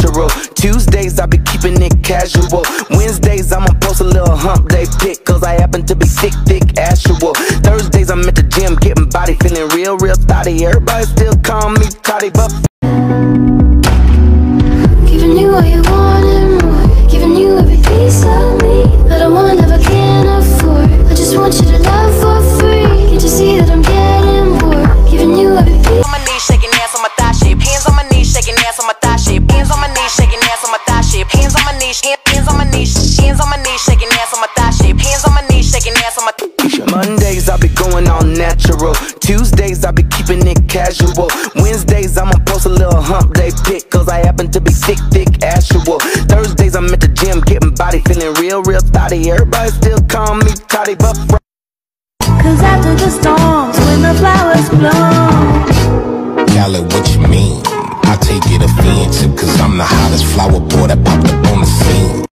natural. Tuesdays I be keeping it casual. Wednesdays I'ma post a little hump day pic cause I happen to be thick, thick, actual. Thursdays I'm at the gym getting body feeling real, real thotty. Everybody still call me Toddy, but Giving you what you wanted more. Giving you every piece of me that I want, never can afford. I just want you to love for free. Can't you see that I'm getting bored? Giving you every piece. on my knees, shaking ass on my thigh shape. Hands on my knees, shaking ass on my thigh shape. Hands on my knees, shaking ass on my thigh shape. Hands on my knees, hands on my knees, hands on my knees, shaking ass on my thigh shape. Hands on my knees, shaking ass on my. Mondays I be going all natural. Tuesdays I be keeping it casual. Wednesdays I'ma post a little hump day pic cause I happen to be thick, thick, actual. Thursdays I'm at the gym getting body feeling real, real thotty. Everybody still call me Toddy, but Cause after the storms, when the flowers bloom. Khaled, what you mean? Take it offensive, cause I'm the hottest flower boy that popped up on the scene.